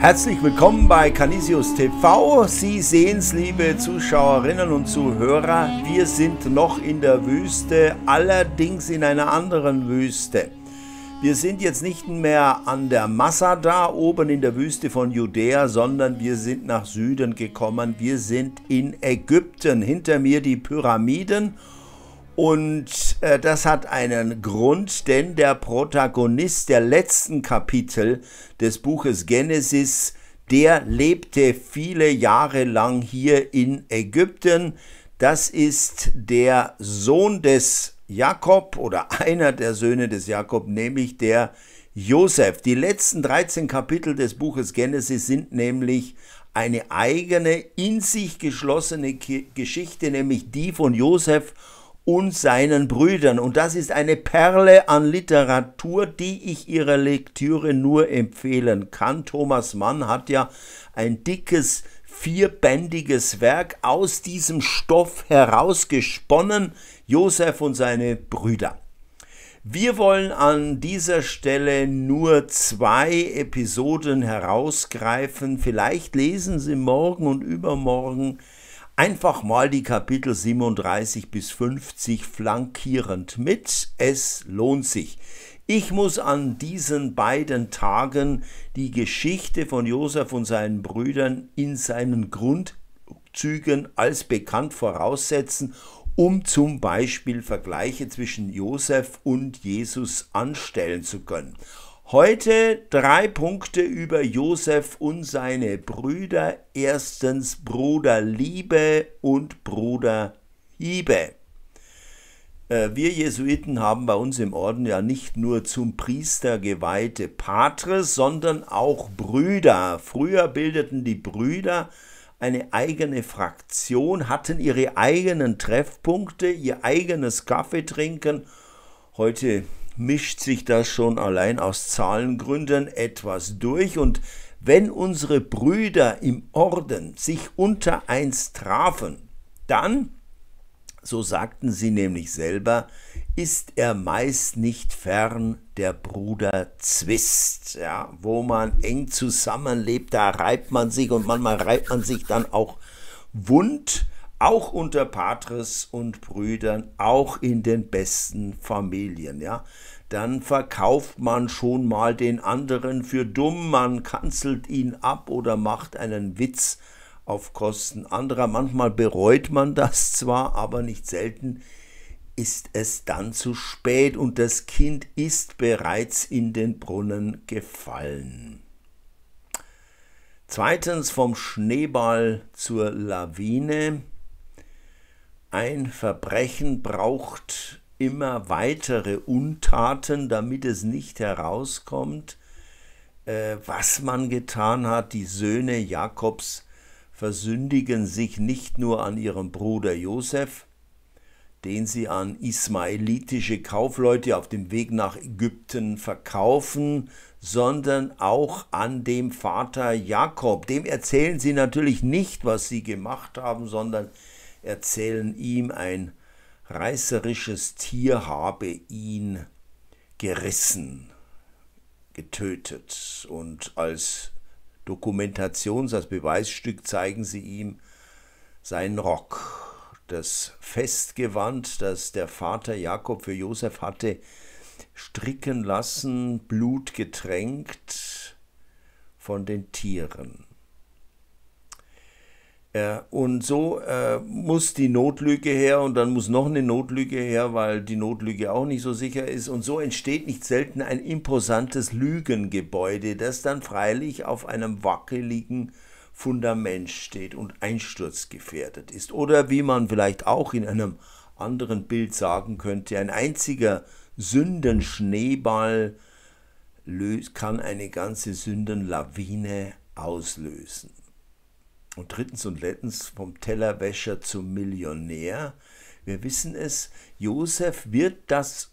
Herzlich willkommen bei Canisius TV. Sie sehen es, liebe Zuschauerinnen und Zuhörer. Wir sind noch in der Wüste, allerdings in einer anderen Wüste. Wir sind jetzt nicht mehr an der Masada oben in der Wüste von Judäa, sondern wir sind nach Süden gekommen. Wir sind in Ägypten. Hinter mir die Pyramiden und das hat einen Grund, denn der Protagonist der letzten Kapitel des Buches Genesis, der lebte viele Jahre lang hier in Ägypten. Das ist der Sohn des Jakob oder einer der Söhne des Jakob, nämlich der Josef. Die letzten 13 Kapitel des Buches Genesis sind nämlich eine eigene, in sich geschlossene Geschichte, nämlich die von Josef und seinen Brüdern. Und das ist eine Perle an Literatur, die ich Ihrer Lektüre nur empfehlen kann. Thomas Mann hat ja ein dickes, vierbändiges Werk aus diesem Stoff herausgesponnen, Josef und seine Brüder. Wir wollen an dieser Stelle nur zwei Episoden herausgreifen. Vielleicht lesen Sie morgen und übermorgen einfach mal die Kapitel 37 bis 50 flankierend mit. Es lohnt sich. Ich muss an diesen beiden Tagen die Geschichte von Josef und seinen Brüdern in seinen Grundzügen als bekannt voraussetzen, um zum Beispiel Vergleiche zwischen Josef und Jesus anstellen zu können. Heute drei Punkte über Josef und seine Brüder. Erstens Bruderliebe und Bruderhiebe. Äh, wir Jesuiten haben bei uns im Orden ja nicht nur zum Priester geweihte Patres, sondern auch Brüder. Früher bildeten die Brüder eine eigene Fraktion, hatten ihre eigenen Treffpunkte, ihr eigenes Kaffeetrinken. Heute mischt sich das schon allein aus Zahlengründen etwas durch und wenn unsere Brüder im Orden sich unter eins trafen, dann, so sagten sie nämlich selber, ist er meist nicht fern der Bruder Zwist, ja, wo man eng zusammenlebt, da reibt man sich und manchmal reibt man sich dann auch wund, auch unter Patres und Brüdern, auch in den besten Familien, ja dann verkauft man schon mal den anderen für dumm, man kanzelt ihn ab oder macht einen Witz auf Kosten anderer. Manchmal bereut man das zwar, aber nicht selten ist es dann zu spät und das Kind ist bereits in den Brunnen gefallen. Zweitens vom Schneeball zur Lawine. Ein Verbrechen braucht immer weitere Untaten, damit es nicht herauskommt, äh, was man getan hat. Die Söhne Jakobs versündigen sich nicht nur an ihrem Bruder Josef, den sie an ismaelitische Kaufleute auf dem Weg nach Ägypten verkaufen, sondern auch an dem Vater Jakob. Dem erzählen sie natürlich nicht, was sie gemacht haben, sondern erzählen ihm ein reißerisches Tier habe ihn gerissen, getötet und als Dokumentations-, als Beweisstück zeigen sie ihm seinen Rock, das Festgewand, das der Vater Jakob für Josef hatte stricken lassen, blutgetränkt von den Tieren. Ja, und so äh, muss die Notlüge her und dann muss noch eine Notlüge her, weil die Notlüge auch nicht so sicher ist. Und so entsteht nicht selten ein imposantes Lügengebäude, das dann freilich auf einem wackeligen Fundament steht und einsturzgefährdet ist. Oder wie man vielleicht auch in einem anderen Bild sagen könnte, ein einziger Sündenschneeball kann eine ganze Sündenlawine auslösen. Und drittens und letztens vom Tellerwäscher zum Millionär. Wir wissen es, Josef wird das,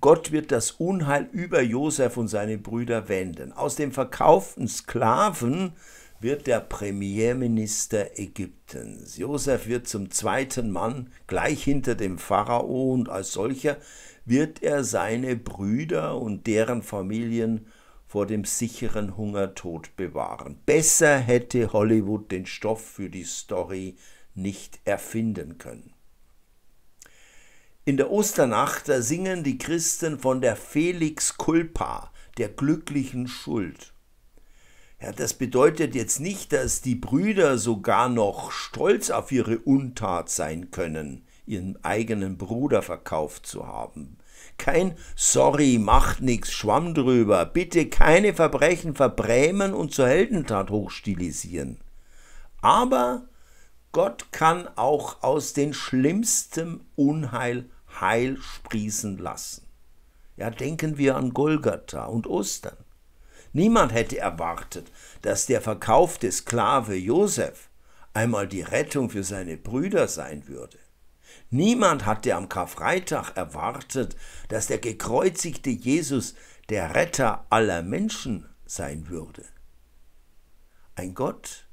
Gott wird das Unheil über Josef und seine Brüder wenden. Aus dem verkauften Sklaven wird der Premierminister Ägyptens. Josef wird zum zweiten Mann gleich hinter dem Pharao und als solcher wird er seine Brüder und deren Familien vor dem sicheren Hungertod bewahren. Besser hätte Hollywood den Stoff für die Story nicht erfinden können. In der Osternacht singen die Christen von der Felix Culpa, der glücklichen Schuld. Ja, das bedeutet jetzt nicht, dass die Brüder sogar noch stolz auf ihre Untat sein können, ihren eigenen Bruder verkauft zu haben. Kein Sorry, macht nix, Schwamm drüber. Bitte keine Verbrechen verbrämen und zur Heldentat hochstilisieren. Aber Gott kann auch aus den schlimmsten Unheil Heil sprießen lassen. Ja, denken wir an Golgatha und Ostern. Niemand hätte erwartet, dass der verkaufte Sklave Josef einmal die Rettung für seine Brüder sein würde. Niemand hatte am Karfreitag erwartet, dass der gekreuzigte Jesus der Retter aller Menschen sein würde. Ein Gott,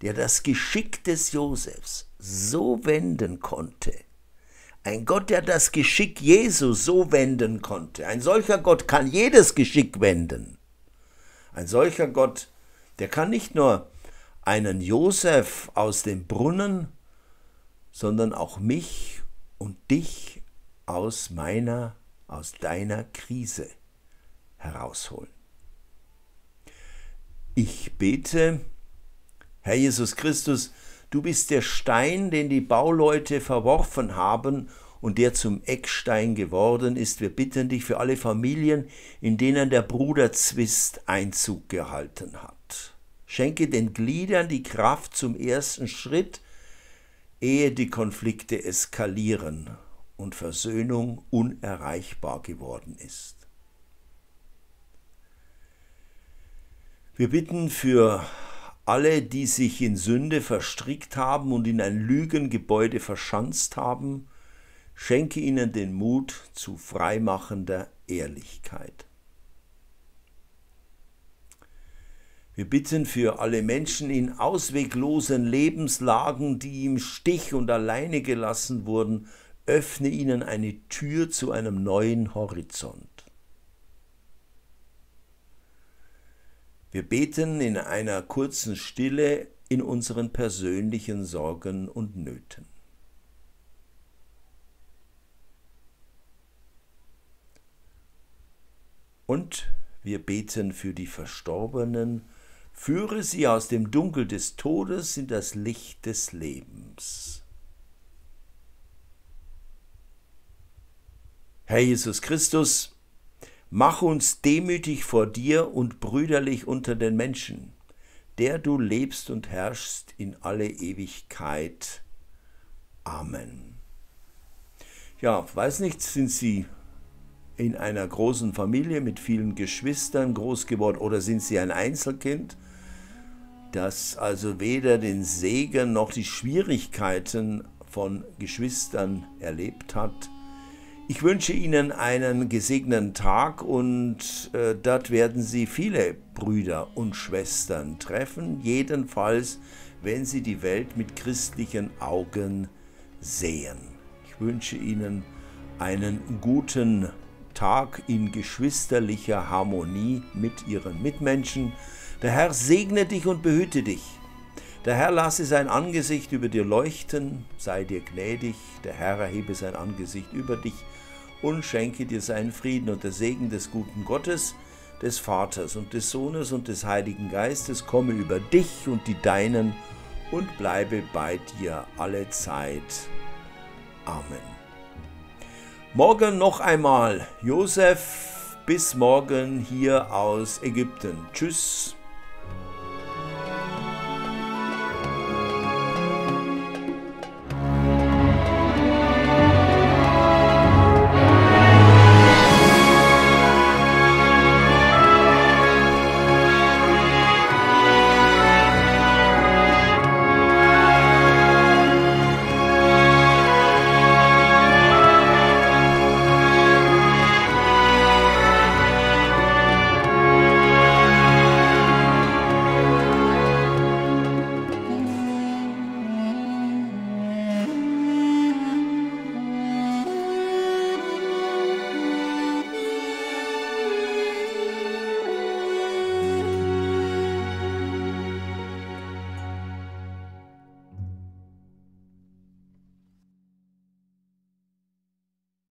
der das Geschick des Josefs so wenden konnte, ein Gott, der das Geschick Jesu so wenden konnte. Ein solcher Gott kann jedes Geschick wenden. Ein solcher Gott, der kann nicht nur einen Josef aus dem Brunnen sondern auch mich und dich aus meiner, aus deiner Krise herausholen. Ich bete, Herr Jesus Christus, du bist der Stein, den die Bauleute verworfen haben und der zum Eckstein geworden ist. Wir bitten dich für alle Familien, in denen der Bruderzwist Einzug gehalten hat. Schenke den Gliedern die Kraft zum ersten Schritt, ehe die Konflikte eskalieren und Versöhnung unerreichbar geworden ist. Wir bitten für alle, die sich in Sünde verstrickt haben und in ein Lügengebäude verschanzt haben, schenke ihnen den Mut zu freimachender Ehrlichkeit. Wir bitten für alle Menschen in ausweglosen Lebenslagen, die im Stich und alleine gelassen wurden, öffne ihnen eine Tür zu einem neuen Horizont. Wir beten in einer kurzen Stille in unseren persönlichen Sorgen und Nöten. Und wir beten für die Verstorbenen, Führe sie aus dem Dunkel des Todes in das Licht des Lebens. Herr Jesus Christus, mach uns demütig vor dir und brüderlich unter den Menschen, der du lebst und herrschst in alle Ewigkeit. Amen. Ja, weiß nicht, sind Sie in einer großen Familie mit vielen Geschwistern groß geworden oder sind Sie ein Einzelkind? Das also weder den Segen noch die Schwierigkeiten von Geschwistern erlebt hat. Ich wünsche Ihnen einen gesegneten Tag und äh, dort werden Sie viele Brüder und Schwestern treffen, jedenfalls wenn Sie die Welt mit christlichen Augen sehen. Ich wünsche Ihnen einen guten Tag in geschwisterlicher Harmonie mit Ihren Mitmenschen. Der Herr segne dich und behüte dich. Der Herr lasse sein Angesicht über dir leuchten, sei dir gnädig, der Herr erhebe sein Angesicht über dich und schenke dir seinen Frieden und der Segen des guten Gottes, des Vaters und des Sohnes und des Heiligen Geistes komme über dich und die Deinen und bleibe bei dir alle Zeit. Amen. Morgen noch einmal Josef, bis morgen hier aus Ägypten. Tschüss.